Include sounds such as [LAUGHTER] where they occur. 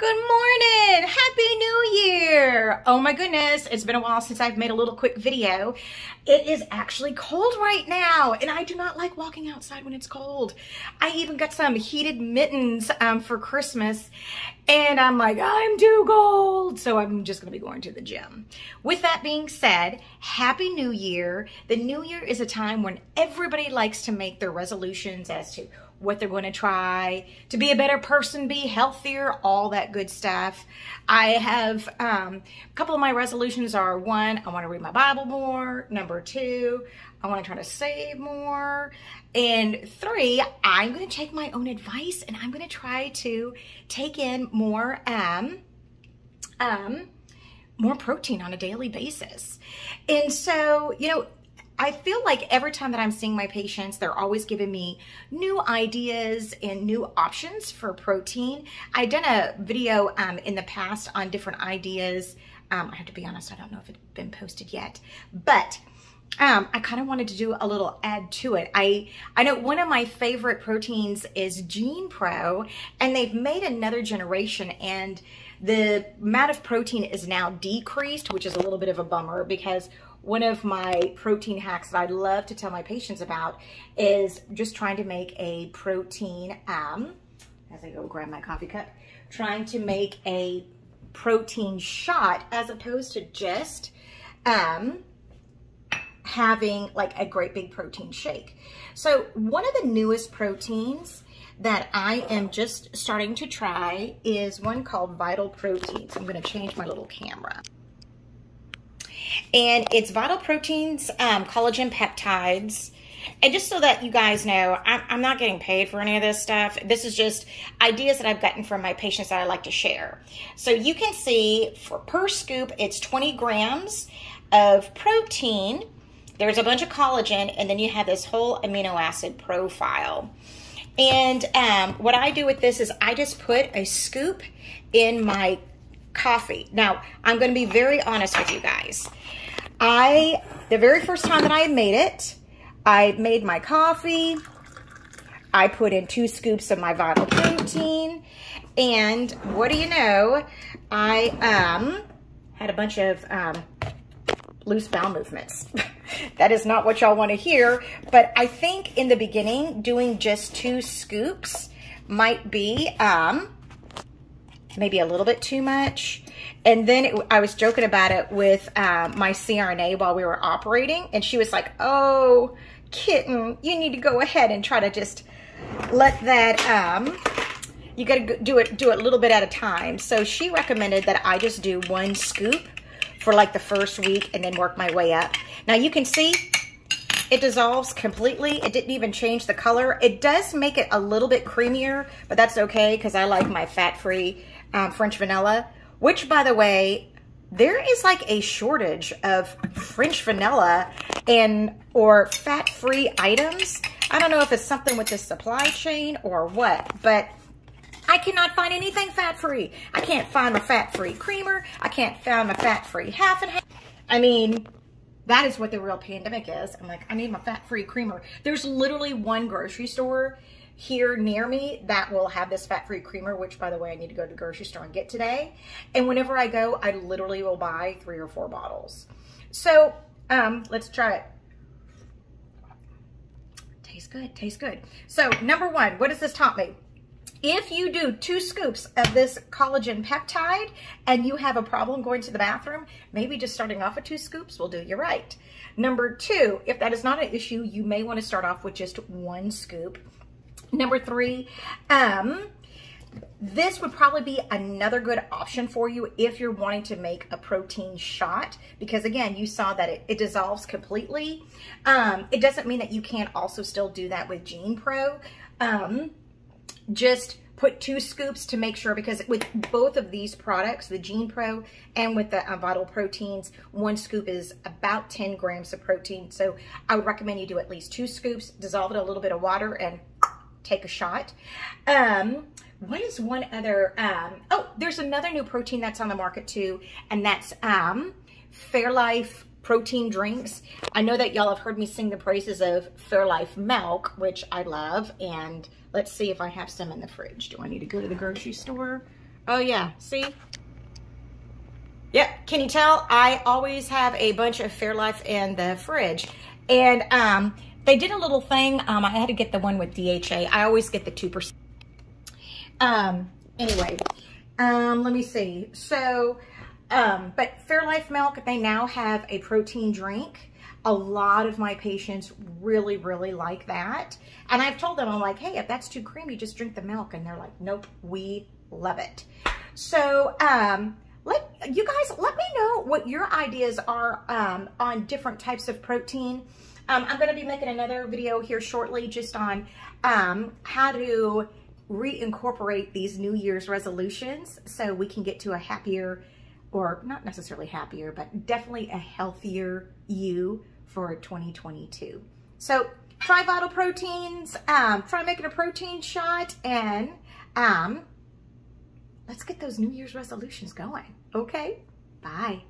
Good morning! Happy New Year! Oh my goodness, it's been a while since I've made a little quick video. It is actually cold right now, and I do not like walking outside when it's cold. I even got some heated mittens um, for Christmas, and I'm like, I'm too cold, so I'm just gonna be going to the gym. With that being said, Happy New Year. The New Year is a time when everybody likes to make their resolutions as to what they're going to try to be a better person, be healthier, all that good stuff. I have um, a couple of my resolutions are one, I want to read my Bible more. Number two, I want to try to save more. And three, I'm going to take my own advice and I'm going to try to take in more, um, um, more protein on a daily basis. And so, you know, I feel like every time that I'm seeing my patients, they're always giving me new ideas and new options for protein. I've done a video um, in the past on different ideas. Um, I have to be honest, I don't know if it's been posted yet, but um, I kind of wanted to do a little add to it. I, I know one of my favorite proteins is Genepro, and they've made another generation, and the amount of protein is now decreased, which is a little bit of a bummer because one of my protein hacks that I love to tell my patients about is just trying to make a protein, um, as I go grab my coffee cup, trying to make a protein shot as opposed to just um, having like a great big protein shake. So one of the newest proteins that I am just starting to try is one called Vital Proteins. I'm gonna change my little camera. And it's Vital Proteins, um, collagen peptides. And just so that you guys know, I'm, I'm, not getting paid for any of this stuff. This is just ideas that I've gotten from my patients that I like to share. So you can see for per scoop, it's 20 grams of protein. There's a bunch of collagen, and then you have this whole amino acid profile. And um, what I do with this is I just put a scoop in my coffee. Now, I'm going to be very honest with you guys. I, the very first time that I made it, I made my coffee. I put in two scoops of my vital protein. And what do you know? I um, had a bunch of um, loose bowel movements. [LAUGHS] that is not what y'all want to hear. But I think in the beginning, doing just two scoops might be um, maybe a little bit too much. And then it, I was joking about it with uh, my CRNA while we were operating. And she was like, oh, kitten, you need to go ahead and try to just let that, um, you got to do it, do it a little bit at a time. So she recommended that I just do one scoop for like the first week and then work my way up. Now you can see it dissolves completely. It didn't even change the color. It does make it a little bit creamier, but that's okay because I like my fat-free um, French vanilla, which by the way, there is like a shortage of French vanilla and or fat-free items. I don't know if it's something with the supply chain or what, but I cannot find anything fat-free. I can't find a fat-free creamer. I can't find a fat-free half and half. I mean, that is what the real pandemic is. I'm like, I need my fat-free creamer. There's literally one grocery store here near me that will have this fat-free creamer, which by the way, I need to go to the grocery store and get today. And whenever I go, I literally will buy three or four bottles. So um, let's try it. Tastes good, tastes good. So number one, what does this taught me? If you do two scoops of this collagen peptide and you have a problem going to the bathroom, maybe just starting off with two scoops will do you right. Number two, if that is not an issue, you may want to start off with just one scoop. Number three, um, this would probably be another good option for you if you're wanting to make a protein shot because again you saw that it, it dissolves completely. Um, it doesn't mean that you can't also still do that with Genepro. Um, just put two scoops to make sure because with both of these products the Genepro and with the uh, Vital Proteins one scoop is about 10 grams of protein so I would recommend you do at least two scoops dissolve it in a little bit of water and take a shot. Um, what is one other, um, oh, there's another new protein that's on the market too, and that's um, Fairlife protein drinks. I know that y'all have heard me sing the praises of Fairlife milk, which I love, and let's see if I have some in the fridge. Do I need to go to the grocery store? Oh yeah, see? Yep, can you tell? I always have a bunch of Fairlife in the fridge. And um, they did a little thing. Um, I had to get the one with DHA. I always get the 2%. Um, anyway, um, let me see. So, um, but Fairlife Milk, they now have a protein drink. A lot of my patients really, really like that. And I've told them, I'm like, hey, if that's too creamy, just drink the milk. And they're like, nope, we love it. So, um, let you guys let me know what your ideas are um, on different types of protein. Um, I'm going to be making another video here shortly just on um, how to reincorporate these New Year's resolutions so we can get to a happier, or not necessarily happier, but definitely a healthier you for 2022. So try Vital Proteins, um, try making a protein shot, and um, let's get those New Year's resolutions going. Okay? Bye.